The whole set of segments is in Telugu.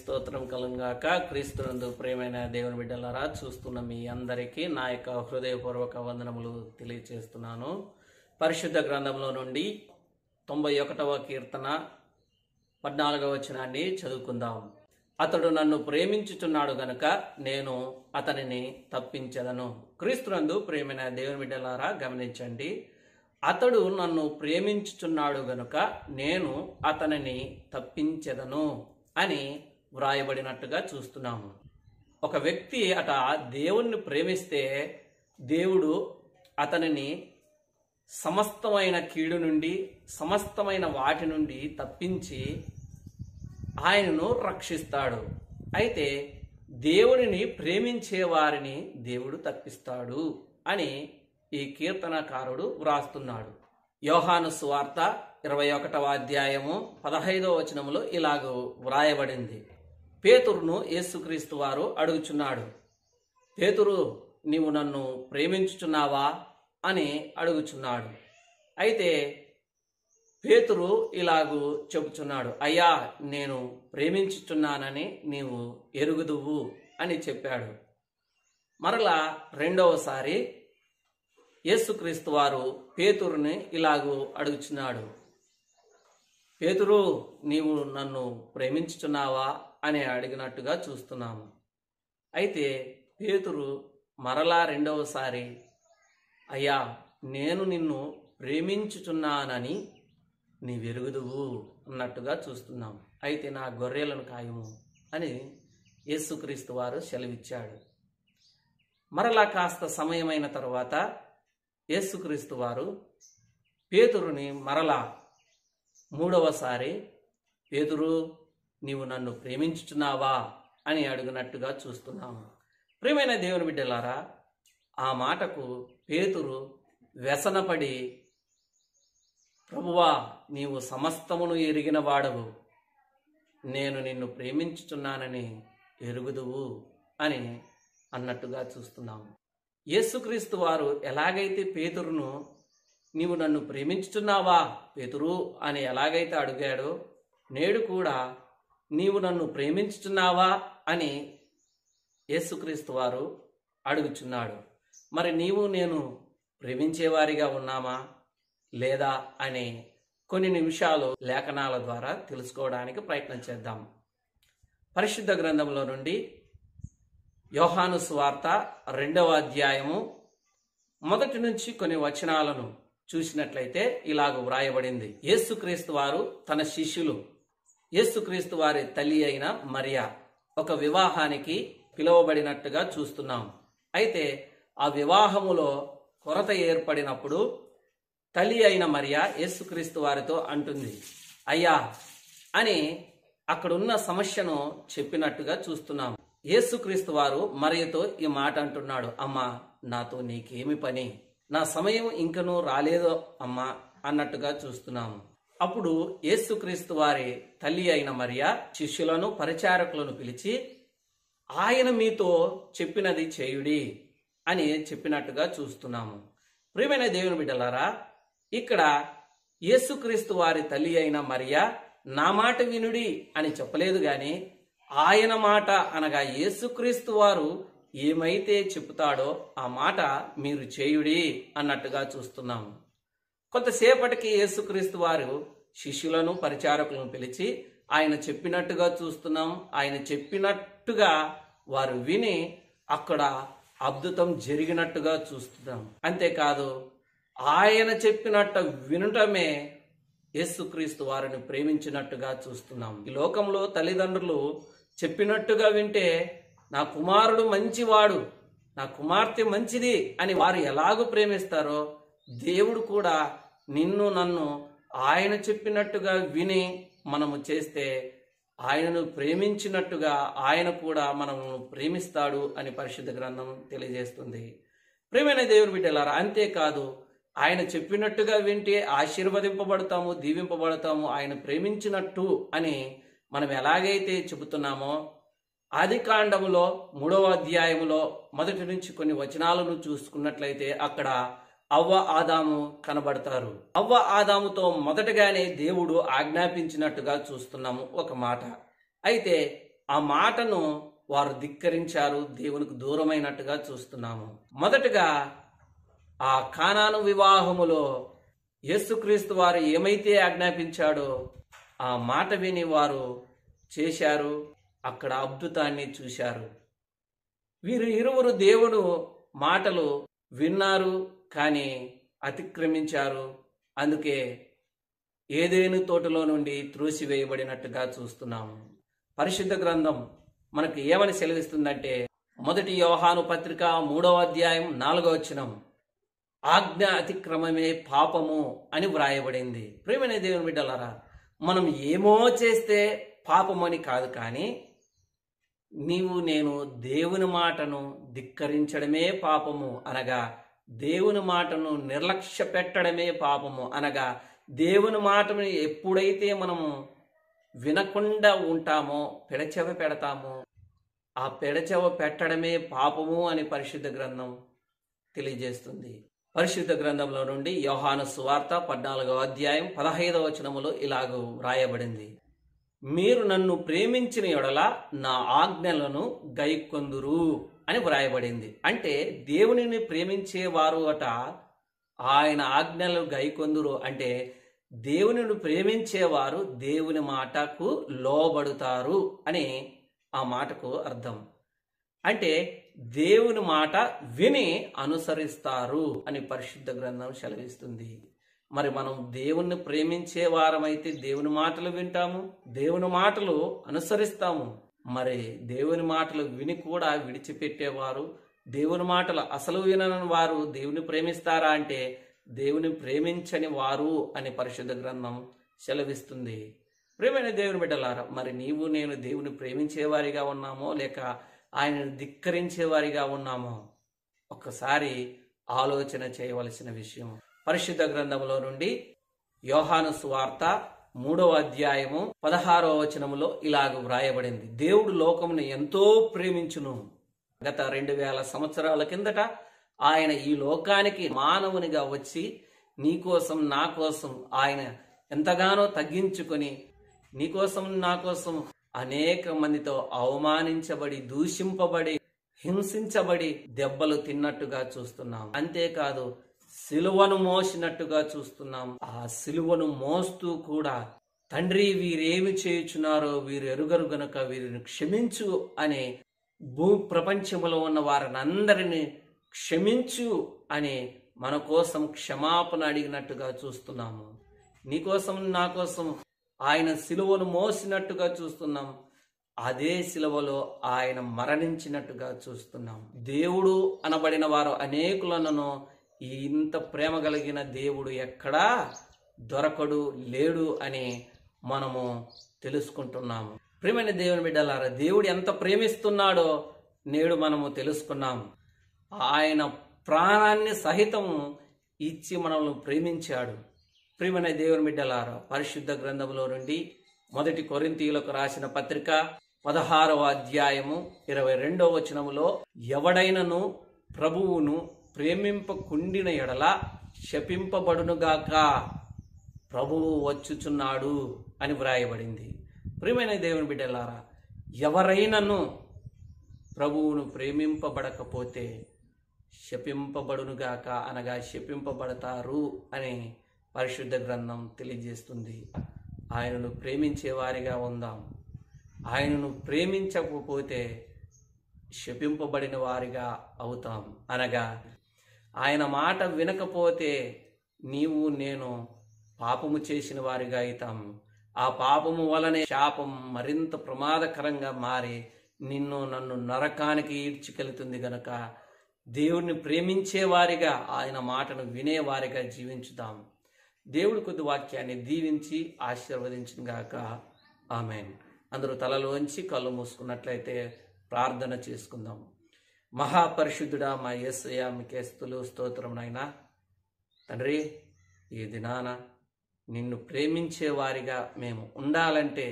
స్తోత్రం కలంగాక క్రీస్తునందు ప్రేమైన దేవుని బిడ్డలారా చూస్తున్న మీ అందరికీ నా యొక్క హృదయపూర్వక వందనములు తెలియచేస్తున్నాను. పరిశుద్ధ గ్రంథంలో నుండి తొంభై ఒకటవ కీర్తన పద్నాలుగవ వచనాన్ని చదువుకుందాం. అతడు నన్ను ప్రేమించుచున్నాడు గనుక నేను అతనిని తప్పించదను. క్రీస్తునందు ప్రేమైన దేవుని బిడ్డలారా గమనించండి. అతడు నన్ను ప్రేమించుచున్నాడు గనుక నేను అతనిని తప్పించెదను అని వ్రాయబడినట్టుగా చూస్తున్నాము. ఒక వ్యక్తి అట దేవుణ్ణి ప్రేమిస్తే దేవుడు అతనిని సమస్తమైన కీడు నుండి సమస్తమైన వాటి నుండి తప్పించి ఆయనను రక్షిస్తాడు. అయితే దేవునిని ప్రేమించే వారిని దేవుడు తప్పిస్తాడు అని ఈ కీర్తనకారుడు వ్రాస్తున్నాడు. యోహాను సువార్త ఇరవై ఒకటవ అధ్యాయము పదహైదవ వచనములో ఇలాగూ వ్రాయబడింది. పేతురును యేసుక్రీస్తు వారు అడుగుచున్నాడు. పేతురు నీవు నన్ను ప్రేమించుచున్నావా? అని అడుగుచున్నాడు. అయితే పేతురు ఇలాగూ చెబుచున్నాడు అయ్యా నేను ప్రేమించుచున్నానని నీవు ఎరుగుదువు అని చెప్పాడు. మరలా రెండవసారి యేసుక్రీస్తు వారు పేతురుని ఇలాగూ అడుగుచున్నాడు పేతురు నీవు నన్ను ప్రేమించుచున్నావా? అని అడిగినట్టుగా చూస్తున్నాము. అయితే పేతురు మరలా రెండవసారి అయ్యా నేను నిన్ను ప్రేమించుచున్నానని నీ వెరుగుదువు అన్నట్టుగా చూస్తున్నాం. అయితే నా గొర్రెలను ఖాయము అని యేసుక్రీస్తు వారు సెలవిచ్చాడు. మరలా కాస్త సమయమైన తర్వాత యేసుక్రీస్తు వారు పేతురుని మరలా మూడవసారి పేతురు నీవు నన్ను ప్రేమించుచున్నావా అని అడిగినట్టుగా చూస్తున్నాము ప్రియమైన దేవుని బిడ్డలారా ఆ మాటకు పేతురు వ్యసనపడి ప్రభువా నీవు సమస్తమును ఎరిగిన వాడవు. నేను నిన్ను ప్రేమించుచున్నానని ఎరుగుదువు అని అన్నట్టుగా చూస్తున్నాము యేసుక్రీస్తు వారు ఎలాగైతే పేతురును నీవు నన్ను ప్రేమించుచున్నావా పేతురు అని ఎలాగైతే అడిగాడో నేడు కూడా నీవు నన్ను ప్రేమించుచున్నావా అని యేసుక్రీస్తు వారు అడుగుచున్నాడు. మరి నీవు నేను ప్రేమించేవారిగా ఉన్నామా? లేదా? అని కొన్ని నిమిషాలు లేఖనాల ద్వారా తెలుసుకోవడానికి ప్రయత్నం చేద్దాం. పరిశుద్ధ గ్రంథంలో నుండి యోహాను స్వార్త రెండవ అధ్యాయము మొదటి నుంచి కొన్ని వచనాలను చూసినట్లయితే ఇలాగ వ్రాయబడింది. యేసుక్రీస్తు వారు తన శిష్యులు యేసుక్రీస్తు వారి తల్లి అయిన మరియా ఒక వివాహానికి పిలువబడినట్టుగా చూస్తున్నాం. అయితే ఆ వివాహములో కొరత ఏర్పడినప్పుడు తల్లి అయిన మరియా యేసుక్రీస్తు వారితో అంటుంది అయ్యా అని అక్కడున్న సమస్యను చెప్పినట్టుగా చూస్తున్నాం. యేసుక్రీస్తు వారు మరియతో ఈ మాట అంటున్నాడు అమ్మా నాతో నీకేమి పని? నా సమయం ఇంకనూ రాలేదో అమ్మా అన్నట్టుగా చూస్తున్నాము అప్పుడు యేసుక్రీస్తు వారి తల్లి అయిన మరియా శిష్యులను పరిచారకులను పిలిచి ఆయన మీతో చెప్పినది చేయుడి అని చెప్పినట్టుగా చూస్తున్నాము. ప్రియమైన దేవుని బిడ్డలారా ఇక్కడ యేసుక్రీస్తు వారి తల్లి అయిన మరియా నా మాట వినుడి అని చెప్పలేదు గాని ఆయన మాట అనగా యేసుక్రీస్తు వారు ఏమైతే చెప్తాడో ఆ మాట మీరు చేయుడి అన్నట్టుగా చూస్తున్నాము. కొంతసేపటికి యేసుక్రీస్తు వారు శిష్యులను పరిచారకులను పిలిచి ఆయన చెప్పినట్టుగా చూస్తున్నాం. ఆయన చెప్పినట్టుగా వారు విని అక్కడ అద్భుతం జరిగినట్టుగా చూస్తున్నాం. అంతేకాదు ఆయన చెప్పినట్టు వినటమే యేసుక్రీస్తు వారిని ప్రేమించినట్టుగా చూస్తున్నాం. ఈ లోకంలో తల్లిదండ్రులు చెప్పినట్టుగా వింటే నా కుమారుడు మంచివాడు నా కుమార్తె మంచిది అని వారు ఎలాగూ ప్రేమిస్తారో దేవుడు కూడా నిన్ను నన్ను ఆయన చెప్పినట్టుగా విని మనము చేస్తే ఆయనను ప్రేమించినట్టుగా ఆయన కూడా మనము ప్రేమిస్తాడు అని పరిశుద్ధ గ్రంథం తెలియజేస్తుంది. ప్రేమైన దేవుడు బిడ్డలారా అంతేకాదు ఆయన చెప్పినట్టుగా వింటే ఆశీర్వదింపబడతాము దీవింపబడతాము ఆయన ప్రేమించినట్టు అని మనం ఎలాగైతే చెబుతున్నామో ఆది కాండములో మూడవ అధ్యాయములో మొదటి నుంచి కొన్ని వచనాలను చూసుకున్నట్లయితే అక్కడ అవ్వ ఆదాము కనబడతారు. అవ్వ ఆదాముతో మొదటగానే దేవుడు ఆజ్ఞాపించినట్టుగా చూస్తున్నాము ఒక మాట. అయితే ఆ మాటను వారు ధిక్కరించారు దేవునికి దూరమైనట్టుగా చూస్తున్నాము. మొదటగా ఆ కానాను వివాహములో యేసుక్రీస్తు వారు ఏమైతే ఆజ్ఞాపించాడో ఆ మాట విని వారు చేశారు అక్కడ అద్భుతాన్ని చూశారు. వీరు ఇరువురు దేవుడు మాటలు విన్నారు కానీ అతిక్రమించారు. అందుకే ఏదేను తోటలో నుండి త్రోసివేయబడినట్టుగా చూస్తున్నాము పరిశుద్ధ గ్రంథం మనకు ఏమని సెలవిస్తుందంటే మొదటి యోహాను పత్రిక మూడవ అధ్యాయం నాలుగవ వచనం ఆజ్ఞ అతిక్రమమే పాపము అని వ్రాయబడింది. ప్రేమని దేవుని బిడ్డలారా మనం ఏమో చేస్తే పాపమని కాదు కానీ నీవు నేను దేవుని మాటను ధిక్కరించడమే పాపము అనగా దేవుని మాటను నిర్లక్ష్య పెట్టడమే పాపము అనగా దేవుని మాటను ఎప్పుడైతే మనము వినకుండా ఉంటామో పెడచెవ పెడతామో ఆ పెడచెవ పెట్టడమే పాపము అని పరిశుద్ధ గ్రంథం తెలియజేస్తుంది. పరిశుద్ధ గ్రంథంలో నుండి యోహాను సువార్త పద్నాలుగవ అధ్యాయం పదహైదవ వచనములో ఇలాగ వ్రాయబడింది. మీరు నన్ను ప్రేమించిన ఎడల నా ఆజ్ఞలను గైకొందురు. అని వ్రాయబడింది. అంటే దేవునిని ప్రేమించేవారు అట ఆయన ఆజ్ఞలు గైకొందురు. అంటే దేవునిని ప్రేమించేవారు దేవుని మాటకు లోబడుతారు అని ఆ మాటకు అర్థం. అంటే దేవుని మాట విని అనుసరిస్తారు అని పరిశుద్ధ గ్రంథం సెలవిస్తుంది. మరి మనం దేవుణ్ణి ప్రేమించే వారమైతే దేవుని మాటలు వింటాము దేవుని మాటలు అనుసరిస్తాము. మరి దేవుని మాటలు విని కూడా విడిచిపెట్టేవారు. దేవుని మాటలు అసలు వినని వారు దేవుని ప్రేమిస్తారా అంటే దేవుని ప్రేమించని వారు అని పరిశుద్ధ గ్రంథం సెలవిస్తుంది. ప్రేమైన దేవుని బిడ్డలారా మరి నీవు నేను దేవుని ప్రేమించేవారిగా ఉన్నామో లేక ఆయనను ధిక్కరించేవారిగా ఉన్నామో ఒక్కసారి ఆలోచన చేయవలసిన విషయం పరిశుద్ధ గ్రంథంలో నుండి యోహాను సువార్త మూడవ అధ్యాయము పదహారవ వచనములో ఇలాగ వ్రాయబడింది. దేవుడు లోకమును ఎంతో ప్రేమించును. గత రెండు వేల సంవత్సరాల కిందట ఆయన ఈ లోకానికి మానవునిగా వచ్చి నీకోసం నా కోసం ఆయన ఎంతగానో తగ్గించుకొని నీకోసం నా కోసం అనేక మందితో అవమానించబడి దూషింపబడి హింసించబడి దెబ్బలు తిన్నట్టుగా చూస్తున్నాం. అంతేకాదు సిలువను మోసినట్టుగా చూస్తున్నాం. ఆ సిలువను మోస్తూ కూడా తండ్రి వీరేమి చేయుచున్నారో వీరు ఎరుగరు గనుక వీరిని క్షమించు అనే భూ ప్రపంచంలో ఉన్న వారినందరినీ క్షమించు అని మన కోసం క్షమాపణ అడిగినట్టుగా చూస్తున్నాము. నీకోసం నా కోసం ఆయన సిలువను మోసినట్టుగా చూస్తున్నాం. అదే సిలువలో ఆయన మరణించినట్టుగా చూస్తున్నాం. దేవుడు అనబడిన వారు అనేకులను ఇంత ప్రేమ కలిగిన దేవుడు ఎక్కడా దొరకడు లేడు అని మనము తెలుసుకుంటున్నాము. ప్రేమైన దేవుని బిడ్డలారా దేవుడు ఎంత ప్రేమిస్తున్నాడో నేడు మనము తెలుసుకున్నాము ఆయన ప్రాణాన్ని సహితము ఇచ్చి మనల్ని ప్రేమించాడు. ప్రియమైన దేవుని బిడ్డలారా పరిశుద్ధ గ్రంథంలో నుండి మొదటి కొరింతీయులకు రాసిన పత్రిక పదహారవ అధ్యాయము ఇరవై రెండవ వచనములో ఎవడైనను ప్రభువును ప్రేమింపకుండిన ఎడల శపింపబడునుగాక ప్రభువు వచ్చుచున్నాడు అని వ్రాయబడింది. ప్రియమైన దేవుని బిడ్డలారా ఎవరైనను ప్రభువును ప్రేమింపబడకపోతే శపింపబడునుగాక అనగా శపింపబడతారు అని పరిశుద్ధ గ్రంథం తెలియజేస్తుంది. ఆయనను ప్రేమించేవారిగా ఉందాం. ఆయనను ప్రేమించకపోతే శపింపబడిన వారిగా అవుతాం అనగా ఆయన మాట వినకపోతే నీవు నేను పాపము చేసిన వారిగా అవుతాం ఆ పాపము వలనే శాపం మరింత ప్రమాదకరంగా మారి నిన్ను నన్ను నరకానికి ఈడ్చికెళ్తుంది గనక దేవుణ్ణి ప్రేమించే వారిగా ఆయన మాటను వినేవారిగా జీవించుదాం దేవుడి కొద్ది వాక్యాన్ని దీవించి ఆశీర్వదించిన గాక. ఆమెన్. అందరూ తలలోంచి కళ్ళు మూసుకున్నట్లయితే ప్రార్థన చేసుకుందాం. మహాపరిశుద్ధుడా మా ఏసయ మీకే స్తులు స్తోత్రం తండ్రి ఈ దినాన నిన్ను ప్రేమించే వారిగా మేము ఉండాలంటే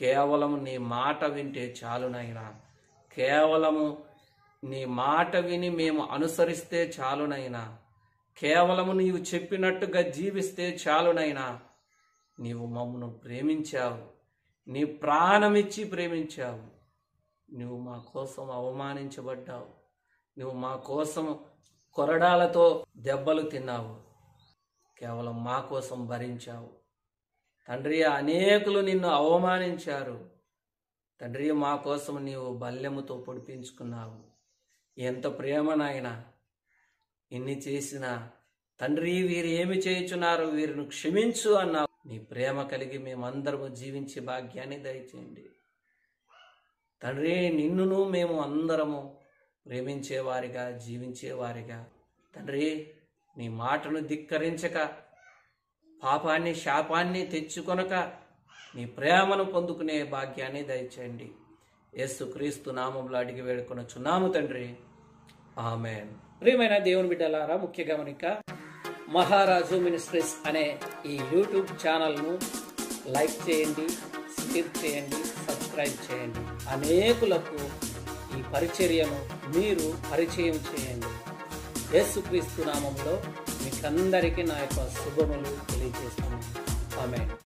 కేవలం నీ మాట వింటే చాలునైనా కేవలము నీ మాట విని మేము అనుసరిస్తే చాలునైనా కేవలము నీవు చెప్పినట్టుగా జీవిస్తే చాలునైనా నీవు మమ్మను ప్రేమించావు నీ ప్రాణమిచ్చి ప్రేమించావు. నువ్వు మా కోసం అవమానించబడ్డావు. నువ్వు మా కోసం కొరడాలతో దెబ్బలు తిన్నావు. కేవలం మా కోసం భరించావు. తండ్రి అనేకులు నిన్ను అవమానించారు. తండ్రి మా కోసం నీవు బల్యముతో పొడిపించుకున్నావు. ఎంత ప్రేమ నాయన! ఇన్ని చేసిన తండ్రి వీరు ఏమి చేయుచున్నారు వీరిని క్షమించు అన్నావు. నీ ప్రేమ కలిగి మేమందరము జీవించే భాగ్యాన్ని దయచేయండి. తండ్రి నిన్నును మేము అందరము ప్రేమించేవారిగా జీవించేవారిగా. తండ్రి నీ మాటను ధిక్కరించక పాపాన్ని శాపాన్ని తెచ్చుకొనక నీ ప్రేమను పొందుకునే భాగ్యాన్ని దయచేయండి. యేసు క్రీస్తు నామంలో అడిగి వేడుకొనొచ్చున్నాము తండ్రి. ఆమెన్. ప్రియమైన దేవుని బిడ్డలారా ముఖ్య గమనిక మహారాజు మినిస్ట్రీస్ అనే ఈ యూట్యూబ్ ఛానల్ను లైక్ చేయండి షేర్ చేయండి సబ్స్క్రైబ్ చేయండి. అనేకులకు ఈ పరిచర్యను మీరు పరిచయం చేయండి. యేసుక్రీస్తు నామంలో మీకందరికీ నా యొక్క శుభములు తెలియజేస్తున్నాను. ఆమె